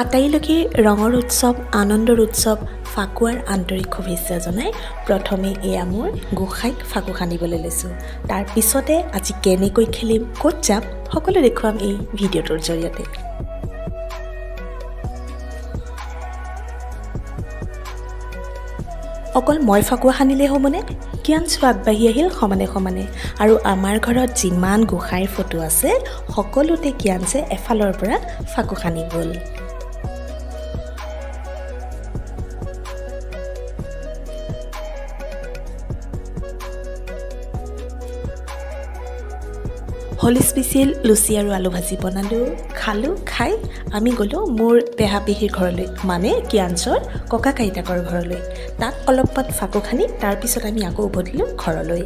আটাইলৈকে ৰঙৰ উৎসৱ আনন্দৰ উৎসৱ ফাকুৱাৰ আন্তৰিক শুভেচ্ছা জনাই প্ৰথমে এয়া মোৰ গোসাঁইক ফাকু সানিবলৈ লৈছোঁ। তাৰপিছতে আজি কেনেকৈ খেলিম ক'ত যাম সকলো দেখুৱাম এই ভিডিঅ'টোৰ জৰিয়তে। অকল মই ফাকুৱা সানিলেই হ'বনে? কিয়াঞ্চু আগবাঢ়ি আহিল সমানে সমানে। আৰু আমাৰ ঘৰত যিমান গোসাঁইৰ ফটো আছে সকলোতে কিয়াঞ্চে এফালৰ পৰা ফাকু সানি গ'ল। হলি স্পেচিয়েল লুচি আৰু আলু ভাজি বনালোঁ খালোঁ খাই আমি গ'লোঁ মোৰ পেহা পেহীৰ ঘৰলৈ মানে কিয়াঞ্চৰ ককা কাইতাকৰ ঘৰলৈ। তাত অলপ পাত ফাকু খানি তাৰপিছত আমি আকৌ উভতিলোঁ ঘৰলৈ।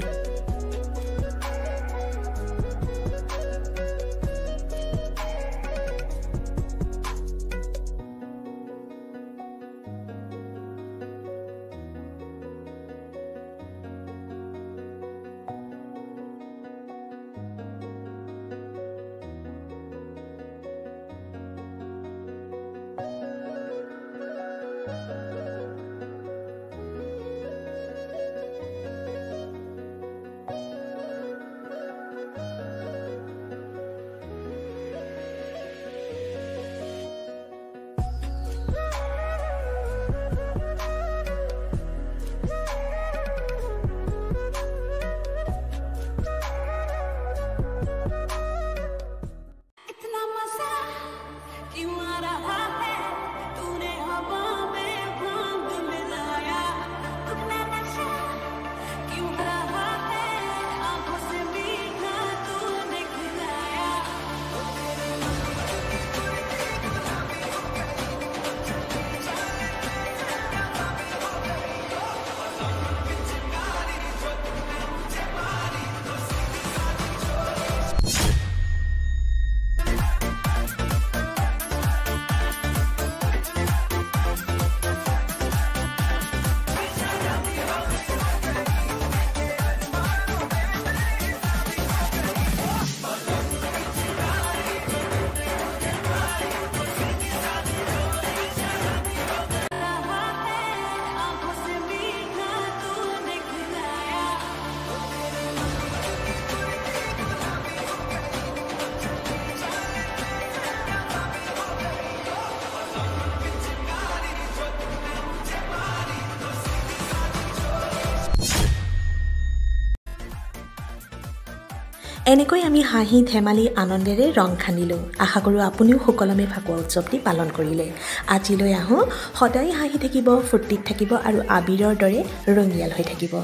এনেকৈ আমি হাঁহি ধেমালি আনন্দেৰে ৰং খান্দিলোঁ। আশা কৰোঁ আপুনিও সুকলমে ফাকুৱা উৎসৱটি পালন কৰিলে। আজিলৈ আহোঁ। সদায় হাঁহি থাকিব ফূৰ্তিত থাকিব আৰু আবিৰৰ দৰে ৰঙিয়াল হৈ থাকিব।